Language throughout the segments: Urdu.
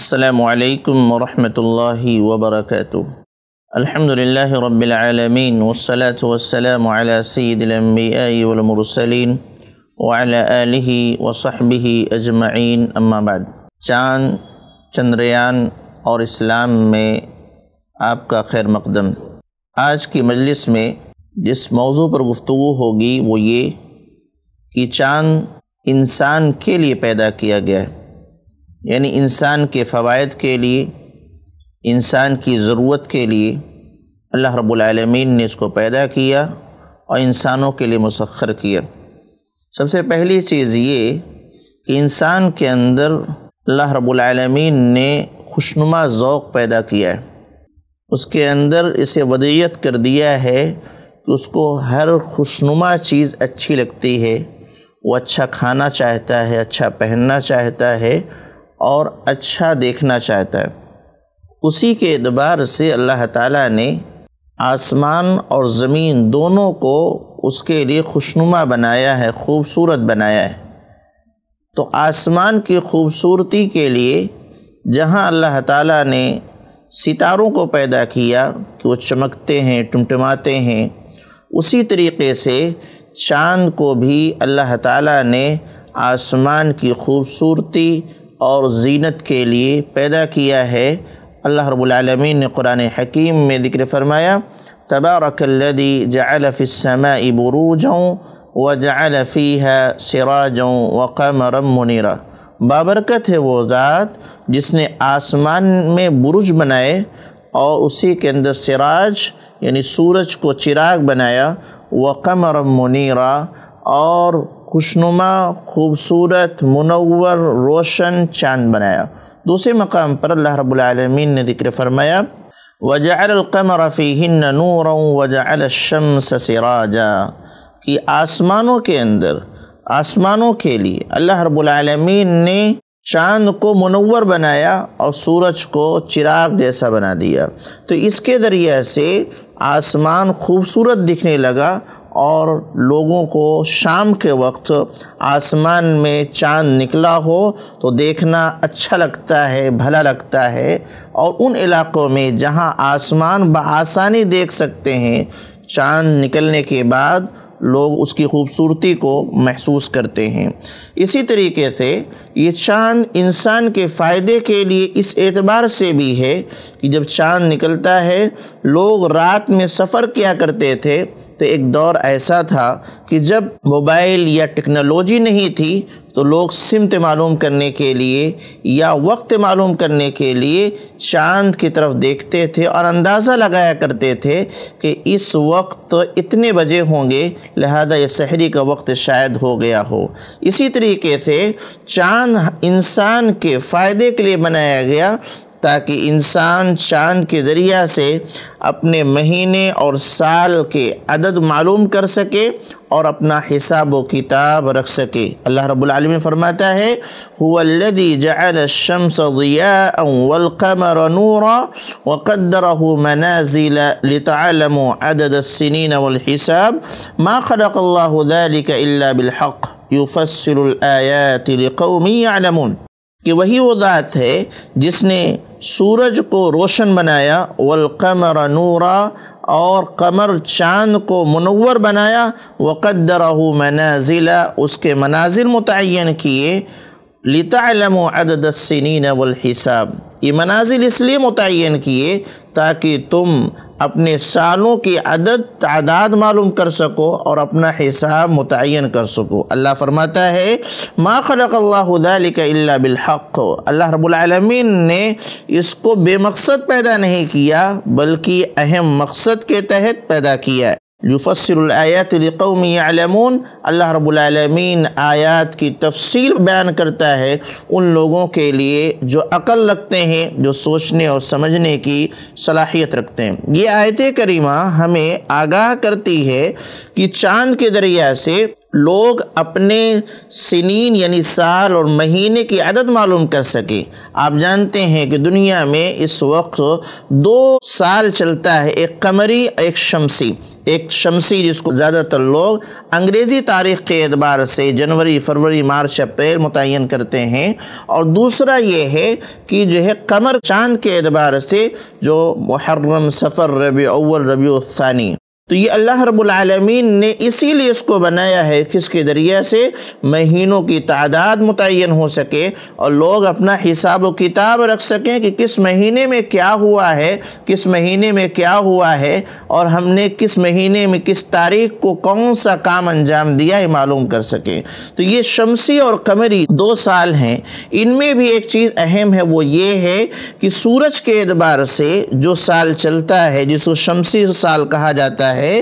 السلام علیکم ورحمۃ اللہ وبرکاتہ الحمد للہ رب العالمین والصلاة والسلام على سید الانبیاء والمرسلین وعلى آلہ وصحبہ اجمعین اما بعد، چاند، چندریان اور اسلام میں آپ کا خیر مقدم. آج کی مجلس میں جس موضوع پر گفتگو ہوگی وہ یہ کہ چاند انسان کے لیے پیدا کیا گیا ہے۔ یعنی انسان کے فوائد کے لیے، انسان کی ضرورت کے لیے اللہ رب العالمین نے اس کو پیدا کیا اور انسانوں کے لیے مسخر کیا۔ سب سے پہلی چیز یہ کہ انسان کے اندر اللہ رب العالمین نے خوشنما ذوق پیدا کیا ہے۔ اس کے اندر اسے ودیت کر دیا ہے کہ اس کو ہر خوشنما چیز اچھی لگتی ہے، وہ اچھا کھانا چاہتا ہے اچھا پہننا چاہتا ہے اور اچھا دیکھنا چاہتا ہے۔ اسی کے اعتبار سے اللہ تعالیٰ نے آسمان اور زمین دونوں کو اس کے لیے خوشنما بنایا ہے، خوبصورت بنایا ہے۔ تو آسمان کی خوبصورتی کے لیے جہاں اللہ تعالیٰ نے ستاروں کو پیدا کیا، کہ وہ چمکتے ہیں، ٹمٹماتے ہیں، اسی طریقے سے چاند کو بھی اللہ تعالیٰ نے آسمان کی خوبصورتی اور زینت کے لیے پیدا کیا ہے۔ اللہ رب العالمین نے قرآن حکیم میں ذکر فرمایا، تبارک الذی جعل فی السماء بروجا وجعل فیها سراجا وقمرا منیرا۔ بابرکت ہے وہ ذات جس نے آسمان میں برج بنائے اور اسی کے اندر سراج یعنی سورج کو چراغ بنایا، وقمرا منیرا اور خوشنما، خوبصورت، منور، روشن چاند بنایا۔ دوسرے مقام پر اللہ رب العالمین نے ذکر فرمایا، وجعل القمر فیہن نورا وجعل الشمس سراجا کہ آسمانوں کے اندر، آسمانوں کے لیے اللہ رب العالمین نے چاند کو منور بنایا اور سورج کو چراغ جیسا بنا دیا۔ تو اس کے ذریعے سے آسمان خوبصورت دکھنے لگا اور لوگوں کو شام کے وقت آسمان میں چاند نکلا ہو تو دیکھنا اچھا لگتا ہے، بھلا لگتا ہے۔ اور ان علاقوں میں جہاں آسمان بآسانی دیکھ سکتے ہیں، چاند نکلنے کے بعد لوگ اس کی خوبصورتی کو محسوس کرتے ہیں۔ اسی طریقے سے یہ چاند انسان کے فائدے کے لیے اس اعتبار سے بھی ہے کہ جب چاند نکلتا ہے، لوگ رات میں سفر کیا کرتے تھے تو ایک دور ایسا تھا کہ جب موبائل یا ٹیکنالوجی نہیں تھی تو لوگ سمت معلوم کرنے کے لیے یا وقت معلوم کرنے کے لیے چاند کی طرف دیکھتے تھے اور اندازہ لگایا کرتے تھے کہ اس وقت اتنے بجے ہوں گے، لہذا یہ سحری کا وقت شاید ہو گیا ہو۔ اسی طریقے سے چاند انسان کے فائدے کے لیے بنایا گیا تاکہ انسان چاند کے ذریعہ سے اپنے مہینے اور سال کے عدد معلوم کر سکے اور اپنا حساب و کتاب رکھ سکے۔ اللہ رب العالمین فرماتا ہے، هو الذي جعل الشمس ضياء والقمر نورا وقدره منازل لتعلموا عدد السنين والحساب ما خلق الله ذلك الا بالحق يفسر الايات لقوم يعلمون کہ وہی وہ ذات ہے جس نے سورج کو روشن بنایا، والقمر نورا، اور قمر چاند کو منور بنایا وقدرہ منازل، اس کے منازل متعین کیے، لِتَعْلَمُوا عَدَدَ السِّنِينَ وَالْحِسَابِ۔ یہ منازل اس لیے متعین کیے تاکہ تم اپنے سالوں کی عدد تعداد معلوم کر سکو اور اپنا حساب متعین کر سکو۔ اللہ فرماتا ہے، ما خلق اللہ ذلك الا بالحق۔ اللہ رب العالمین نے اس کو بے مقصد پیدا نہیں کیا، بلکہ اہم مقصد کے تحت پیدا کیا۔ یفسر الآیات لقوم یعلمون اللہ رب العالمین آیات کی تفصیل بیان کرتا ہے ان لوگوں کے لیے جو عقل رکھتے ہیں، جو سوچنے اور سمجھنے کی صلاحیت رکھتے ہیں۔ یہ آیت کریمہ ہمیں آگاہ کرتی ہے کہ چاند کے ذریعہ سے لوگ اپنے سنین یعنی سال اور مہینے کی عدد معلوم کر سکے۔ آپ جانتے ہیں کہ دنیا میں اس وقت دو سال چلتا ہے، ایک قمری، ایک شمسی۔ ایک شمسی جس کو زیادہ تر لوگ انگریزی تاریخ کے اعتبار سے جنوری، فروری، مارچ، اپریل متعین کرتے ہیں اور دوسرا یہ ہے کہ جو ہے قمر چاند کے اعتبار سے جو محرم سفر ربیع اول، ربیع الثانی۔ تو یہ اللہ رب العالمین نے اسی لیے اس کو بنایا ہے کس کے ذریعہ سے مہینوں کی تعداد متعین ہو سکے اور لوگ اپنا حساب و کتاب رکھ سکیں کہ کس مہینے میں کیا ہوا ہے، کس مہینے میں کیا ہوا ہے اور ہم نے کس مہینے میں کس تاریخ کو کون سا کام انجام دیا ہے معلوم کر سکیں۔ تو یہ شمسی اور قمری دو سال ہیں۔ ان میں بھی ایک چیز اہم ہے، وہ یہ ہے کہ سورج کے اعتبار سے جو سال چلتا ہے جس کو شمسی سال کہا جاتا ہے ہے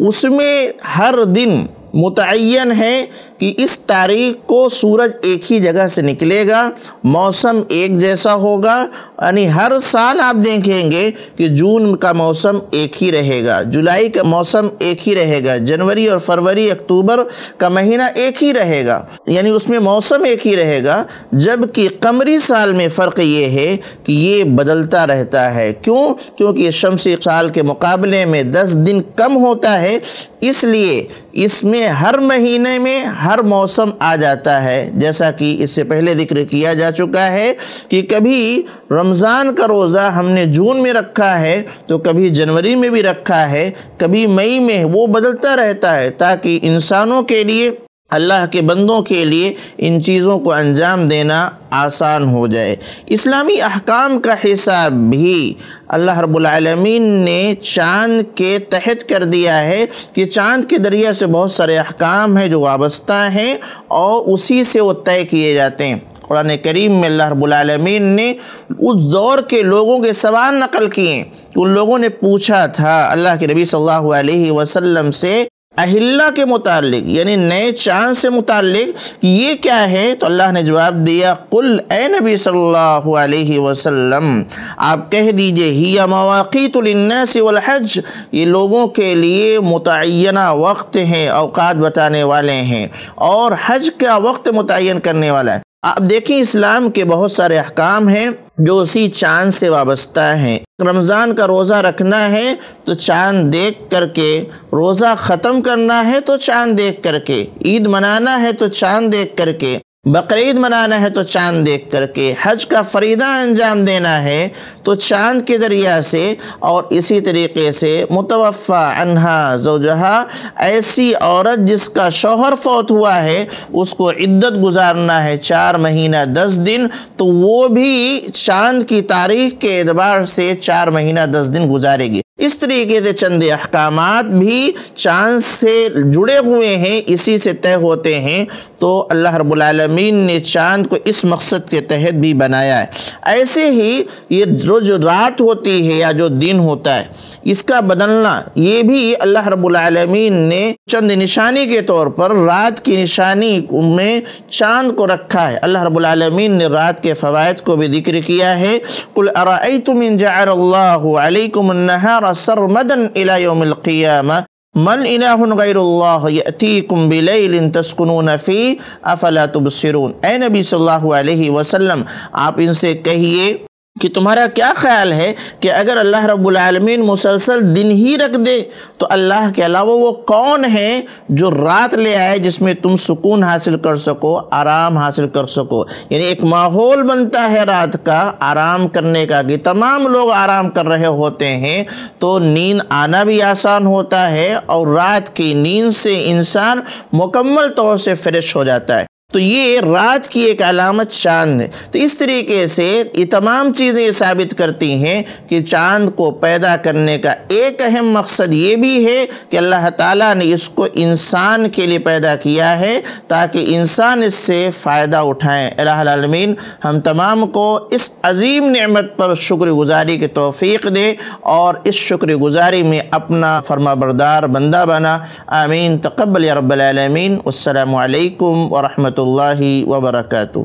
اس میں ہر دن متعین ہے کہ اس تاریخ کو سورج ایک ہی جگہ سے نکلے گا، موسم ایک جیسا ہوگا یعنی ہر سال آپ دیکھیں گے کہ جون کا موسم ایک ہی رہے گا، جولائی کا موسم ایک ہی رہے گا، جنوری اور فروری، اکتوبر کا مہینہ ایک ہی رہے گا یعنی اس میں موسم ایک ہی رہے گا، جبکہ قمری سال میں فرق یہ ہے کہ یہ بدلتا رہتا ہے۔ کیوں؟ کیونکہ یہ شمسی سال کے مقابلے میں دس دن کم ہوتا ہے، اس لیے اس میں ہر مہینے میں، ہر ہر موسم آ جاتا ہے۔ جیسا کہ اس سے پہلے ذکر کیا جا چکا ہے کہ کبھی رمضان کا روزہ ہم نے جون میں رکھا ہے تو کبھی جنوری میں بھی رکھا ہے، کبھی مئی میں وہ بدلتا رہتا ہے تاکہ انسانوں کے لیے، اللہ کے بندوں کے لیے ان چیزوں کو انجام دینا آسان ہو جائے۔ اسلامی احکام کا حصہ بھی اللہ رب العالمین نے چاند کے تحت کر دیا ہے کہ چاند کے ذریعہ سے بہت سارے احکام ہیں جو وابستہ ہیں اور اسی سے وہ طے کیے جاتے ہیں۔ قرآن کریم میں اللہ رب العالمین نے اس دور کے لوگوں کے سوال نقل کیے۔ ان لوگوں نے پوچھا تھا اللہ کے نبی صلی اللہ علیہ وسلم سے اہلہ کے متعلق یعنی نئے چاند سے متعلق، یہ کیا ہے؟ تو اللہ نے جواب دیا، قل اے نبی صلی اللہ علیہ وسلم، آپ کہہ دیجیے، ہی مواقیت للناس والحج، یہ لوگوں کے لیے متعینہ وقت ہیں، اوقات بتانے والے ہیں، اور حج کا وقت متعین کرنے والا ہے؟ آپ دیکھیں اسلام کے بہت سارے احکام ہیں۔ جو اسی چاند سے وابستہ ہیں۔ رمضان کا روزہ رکھنا ہے تو چاند دیکھ کر کے، روزہ ختم کرنا ہے تو چاند دیکھ کر کے۔ عید منانا ہے تو چاند دیکھ کر کے۔ بقرعید منانا ہے تو چاند دیکھ کر کے، حج کا فریدہ انجام دینا ہے تو چاند کے ذریعہ سے اور اسی طریقے سے متوفع عنہا زوجہا، ایسی عورت جس کا شوہر فوت ہوا ہے، اس کو عدت گزارنا ہے چار مہینہ دس دن، تو وہ بھی چاند کی تاریخ کے اعتبار سے چار مہینہ دس دن گزارے گی۔ اس طریقے سے چند احکامات بھی چاند سے جڑے ہوئے ہیں، اسی سے طے ہوتے ہیں۔ تو اللہ رب العالمین نے چاند کو اس مقصد کے تحت بھی بنایا ہے۔ ایسے ہی یہ جو جو رات ہوتی ہے یا جو دن ہوتا ہے، اس کا بدلنا یہ بھی اللہ رب العالمین نے چند نشانی کے طور پر رات کی نشانی میں چاند کو رکھا ہے۔ اللہ رب العالمین نے رات کے فوائد کو بھی ذکر کیا ہے۔ قل ارائیتم ان جعل اللہ علیکم النہار سرمدا إلى يوم القيامة. ما الإله غير الله يأتيكم بليل تسكنون فيه؟ أفلا تبصرون. أي نبي صلى الله عليه وسلم آپ ان سے کہیے کہ تمہارا کیا خیال ہے کہ اگر اللہ رب العالمین مسلسل دن ہی رکھ دے تو اللہ کے علاوہ وہ کون ہے جو رات لے آئے جس میں تم سکون حاصل کر سکو، آرام حاصل کر سکو؟ یعنی ایک ماحول بنتا ہے رات کا، آرام کرنے کا، کہ تمام لوگ آرام کر رہے ہوتے ہیں تو نیند آنا بھی آسان ہوتا ہے اور رات کی نیند سے انسان مکمل طور سے فریش ہو جاتا ہے۔ تو یہ رات کی ایک علامت چاند ہے۔ تو اس طریقے سے یہ تمام چیزیں یہ ثابت کرتی ہیں کہ چاند کو پیدا کرنے کا ایک اہم مقصد یہ بھی ہے کہ اللہ تعالیٰ نے اس کو انسان کے لیے پیدا کیا ہے تاکہ انسان اس سے فائدہ اٹھائیں۔ الہ العالمین، ہم تمام کو اس عظیم نعمت پر شکر گزاری کے توفیق دے اور اس شکر گزاری میں اپنا فرما بردار بندہ بنا۔ آمین۔ تقبل یا رب العالمین۔ السلام علیکم ورحمۃ الله وبركاته